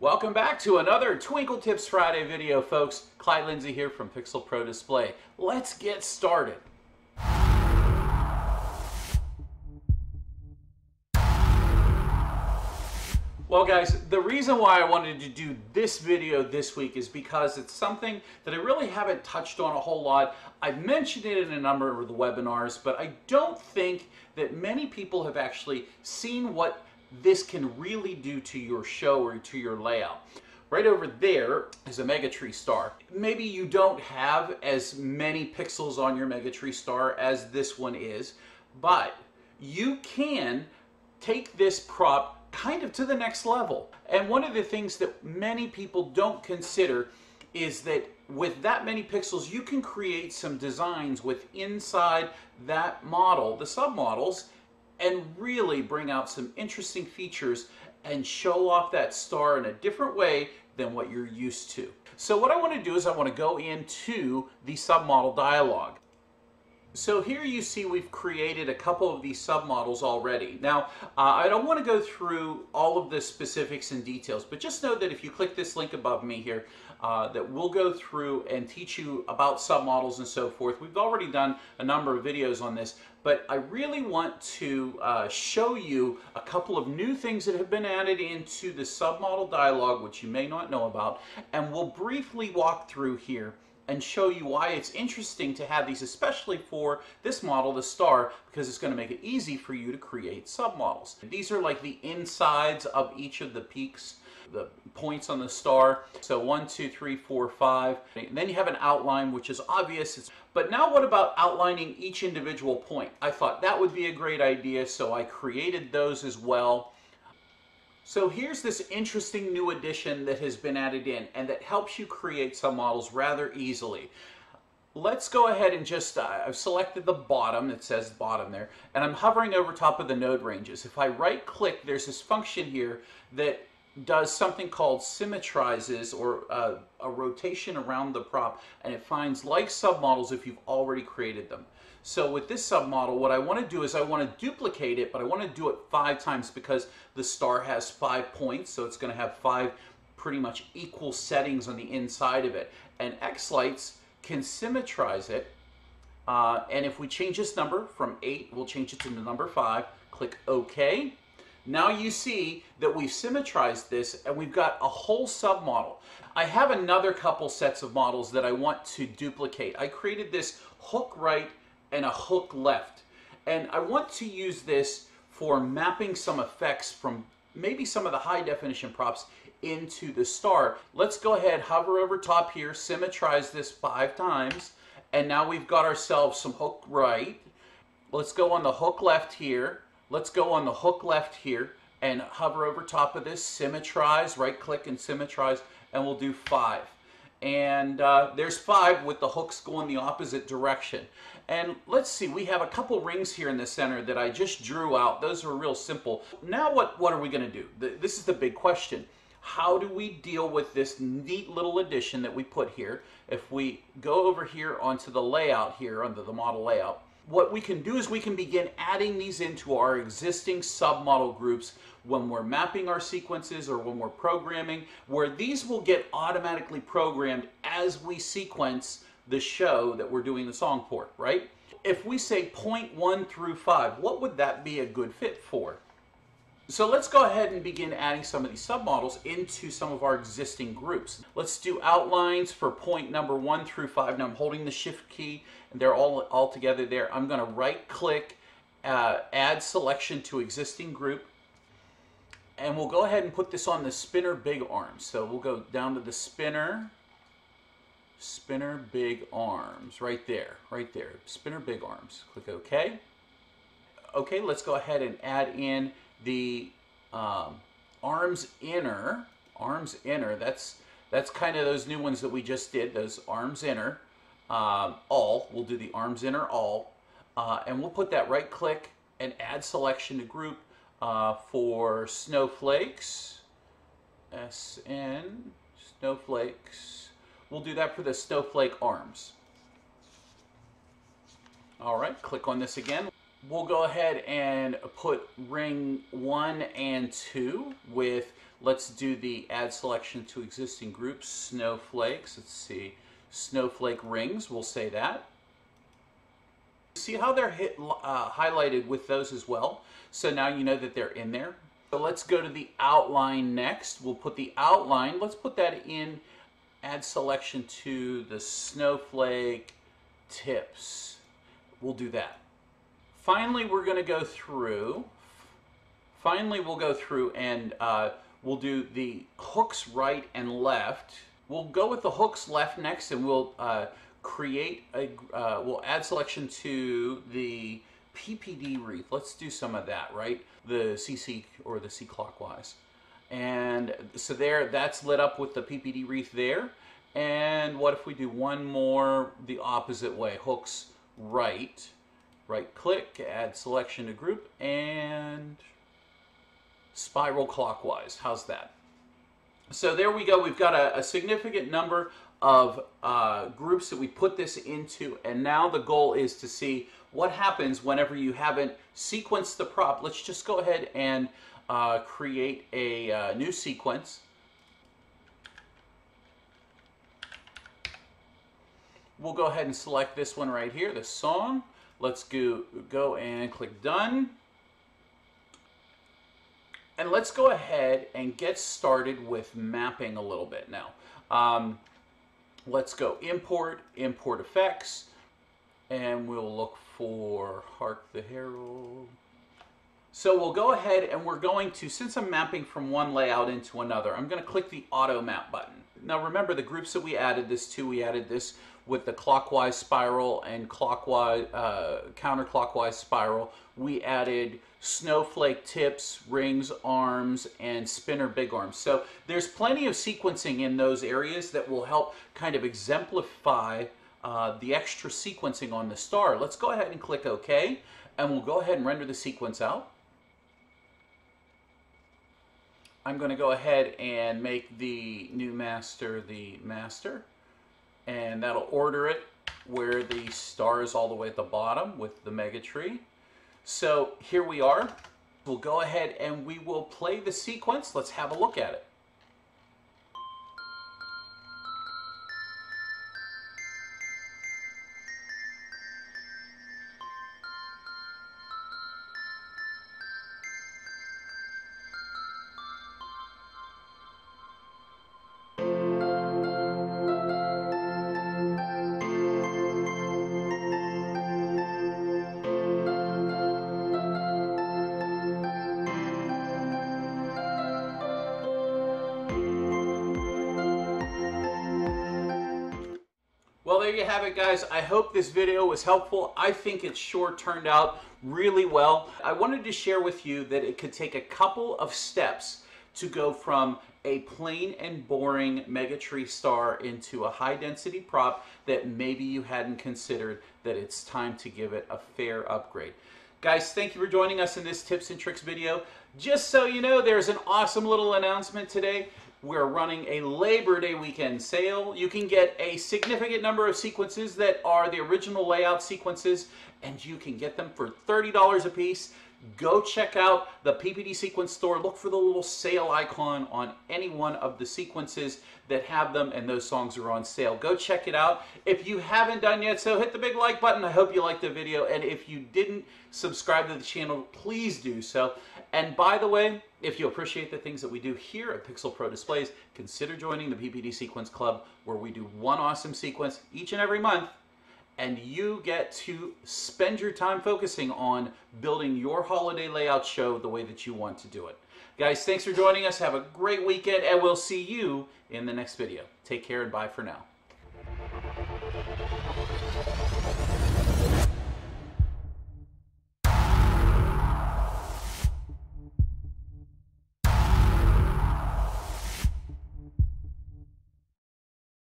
Welcome back to another Twinkle Tips Friday video, folks. Clyde Lindsay here from Pixel Pro Display. Let's get started. Well guys, the reason why I wanted to do this video this week is because it's something that I really haven't touched on a whole lot. I've mentioned it in a number of the webinars, but I don't think that many people have actually seen what this can really do to your show or to your layout. Right over there is a Megatree star. Maybe you don't have as many pixels on your Megatree star as this one is, but you can take this prop kind of to the next level. And one of the things that many people don't consider is that with that many pixels, you can create some designs with inside that model, the submodels, and really bring out some interesting features and show off that star in a different way than what you're used to. So what I want to do is I want to go into the submodel dialog. So here you see we've created a couple of these submodels already. Now, uh, I don't want to go through all of the specifics and details, but just know that if you click this link above me here, uh, that we'll go through and teach you about submodels and so forth. We've already done a number of videos on this, but I really want to uh, show you a couple of new things that have been added into the submodel dialog, which you may not know about, and we'll briefly walk through here and show you why it's interesting to have these, especially for this model, the star, because it's going to make it easy for you to create submodels. These are like the insides of each of the peaks, the points on the star. So one, two, three, four, five. And then you have an outline, which is obvious. It's, but now what about outlining each individual point? I thought that would be a great idea, so I created those as well. So here's this interesting new addition that has been added in and that helps you create some models rather easily. Let's go ahead and just, uh, I've selected the bottom, it says bottom there, and I'm hovering over top of the node ranges. If I right click, there's this function here that does something called symmetrizes or uh, a rotation around the prop and it finds like submodels if you've already created them. So with this submodel, what I want to do is I want to duplicate it, but I want to do it five times because the star has five points, so it's going to have five pretty much equal settings on the inside of it. And xLights can symmetrize it, uh, and if we change this number from 8, we'll change it to the number 5, click OK. Now you see that we've symmetrized this and we've got a whole submodel. I have another couple sets of models that I want to duplicate. I created this hook right and a hook left. And I want to use this for mapping some effects from maybe some of the high definition props into the star. Let's go ahead, hover over top here, symmetrize this five times, and now we've got ourselves some hook right. Let's go on the hook left here. Let's go on the hook left here and hover over top of this, symmetrize, right click and symmetrize, and we'll do five. And uh, there's five with the hooks going the opposite direction. And let's see, we have a couple rings here in the center that I just drew out. Those are real simple. Now what, what are we gonna do? This is the big question. How do we deal with this neat little addition that we put here? If we go over here onto the layout here, under the model layout, what we can do is we can begin adding these into our existing submodel groups when we're mapping our sequences or when we're programming, where these will get automatically programmed as we sequence the show that we're doing the song for, right? If we say point one through five, what would that be a good fit for? So let's go ahead and begin adding some of these submodels into some of our existing groups. Let's do outlines for point number one through five. Now I'm holding the shift key and they're all, all together there. I'm gonna right click, uh, add selection to existing group. And we'll go ahead and put this on the spinner big arms. So we'll go down to the spinner, spinner big arms, right there, right there, spinner big arms. Click OK. Okay, let's go ahead and add in the um, arms inner, arms inner, that's, that's kind of those new ones that we just did, those arms inner, um, all, we'll do the arms inner all, uh, and we'll put that right click and add selection to group uh, for snowflakes, SN, snowflakes, we'll do that for the snowflake arms. All right, click on this again we'll go ahead and put ring one and two with Let's do the add selection to existing groups, snowflakes. Let's see, snowflake rings, we'll say that. See how they're hit, uh, highlighted with those as well? So now you know that they're in there. So let's go to the outline next. We'll put the outline, let's put that in, add selection to the snowflake tips. We'll do that. Finally, we're gonna go through, finally we'll go through and uh, we'll do the hooks right and left. We'll go with the hooks left next and we'll uh, create a, uh, we'll add selection to the PPD wreath. Let's do some of that, right? The CC or the C clockwise. And so there, that's lit up with the PPD wreath there. And what if we do one more the opposite way? Hooks right, right click, add selection to group, and spiral clockwise. How's that? So there we go. We've got a, a significant number of uh, groups that we put this into, and now the goal is to see what happens whenever you haven't sequenced the prop. Let's just go ahead and uh, create a uh, new sequence. We'll go ahead and select this one right here, the song. Let's go, go and click done. And let's go ahead and get started with mapping a little bit now. Um, let's go import, import effects, and we'll look for Hark the Herald. So we'll go ahead and we're going to, since I'm mapping from one layout into another, I'm going to click the auto map button. Now remember the groups that we added this to, we added this with the clockwise spiral and clockwise, uh, counterclockwise spiral. We added snowflake tips, rings, arms, and spinner big arms. So there's plenty of sequencing in those areas that will help kind of exemplify uh, the extra sequencing on the star. Let's go ahead and click OK, and we'll go ahead and render the sequence out. I'm going to go ahead and make the new master the master and that'll order it where the star is all the way at the bottom with the mega tree. So here we are. We'll go ahead and we will play the sequence. Let's have a look at it. There you have it, guys. I hope this video was helpful. I think it sure turned out really well. I wanted to share with you that it could take a couple of steps to go from a plain and boring mega tree star into a high density prop that maybe you hadn't considered that it's time to give it a fair upgrade. Guys, thank you for joining us in this tips and tricks video. Just so you know, there's an awesome little announcement today. We're running a Labor Day weekend sale. You can get a significant number of sequences that are the original layout sequences, and you can get them for $30 a piece. Go check out the PPD Sequence store. Look for the little sale icon on any one of the sequences that have them, and those songs are on sale. Go check it out. If you haven't done yet, so hit the big like button. I hope you liked the video, and if you didn't subscribe to the channel, please do so. And by the way, if you appreciate the things that we do here at Pixel Pro Displays, consider joining the PPD Sequence Club where we do one awesome sequence each and every month and you get to spend your time focusing on building your holiday layout show the way that you want to do it. Guys, thanks for joining us. Have a great weekend and we'll see you in the next video. Take care and bye for now.